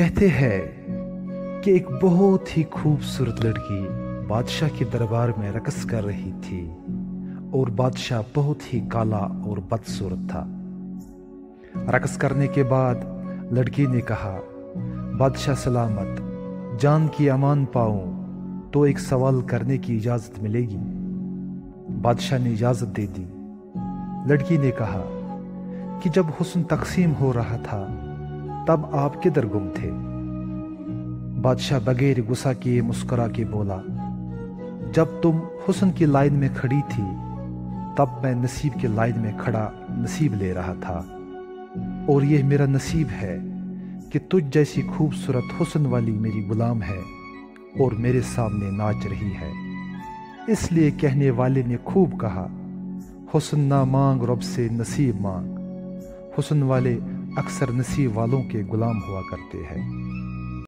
कहते हैं कि एक बहुत ही खूबसूरत लड़की बादशाह के दरबार में रकस कर रही थी और बादशाह बहुत ही काला और बदसूरत था। रकस करने के बाद लड़की ने कहा, बादशाह सलामत, जान की अमान पाऊँ तो एक सवाल करने की इजाज़त मिलेगी। बादशाह ने इजाज़त दे दी। लड़की ने कहा कि जब हुस्न तकसीम हो रहा था तब आप किधर गुम थे। बादशाह बगैर गुस्सा किए मुस्कुरा के बोला, जब तुम हुसन की लाइन में खड़ी थी, तब मैं नसीब की लाइन में खड़ा नसीब ले रहा था। और यह मेरा नसीब है कि तुझ जैसी खूबसूरत हुसन वाली मेरी गुलाम है और मेरे सामने नाच रही है। इसलिए कहने वाले ने खूब कहा, हुसन ना मांग रब से नसीब मांग। हुसन वाले अक्सर नसीब वालों के गुलाम हुआ करते हैं।